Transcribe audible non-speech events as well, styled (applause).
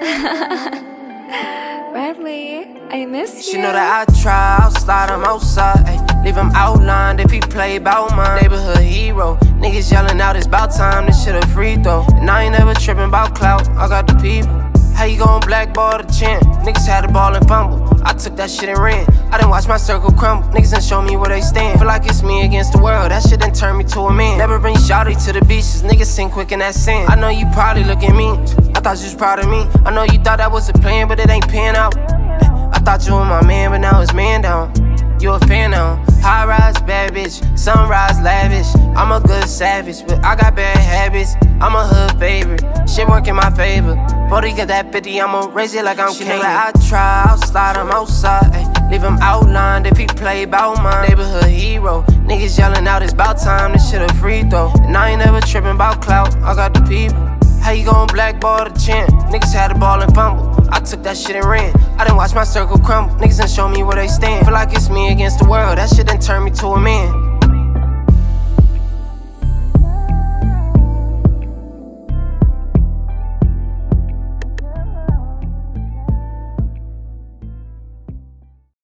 (laughs) Bradley, I miss you. She know that I try, I'll slide him outside. Ay, leave him outlined if he play about my neighborhood hero. Niggas yelling out, it's about time, this shit a free throw. And I ain't never tripping about clout, I got the people. How you gon' blackball the champ? Niggas had the ball and fumble. I took that shit and ran. I didn't watch my circle crumble. Niggas done show me where they stand. Feel like it's me against the world. That shit done turn me to a man. Never bring shawty to the beaches. Niggas sink quick in that sand. I know you probably look at me. I thought you was proud of me. I know you thought that was a plan, but it ain't pan out. I thought you were my man, but now it's man down. You a fan now. High rise, bad bitch. Sunrise, lavish. I'm a good savage, but I got bad habits. I'm a hood favorite. Shit work in my favor. Brody got that 50, I'ma raise it like I'm king. Like I try, I'll slide him outside. Ay, leave him outlined if he play about my neighborhood hero. Niggas yelling out, it's about time, this shit a free throw. And I ain't never tripping about clout, I got the people. How you gon' blackball the champ? Niggas had the ball and fumble. I took that shit and ran. I didn't watch my circle crumble. Niggas didn't show me where they stand. Feel like it's me against the world. That shit done turn me to a man.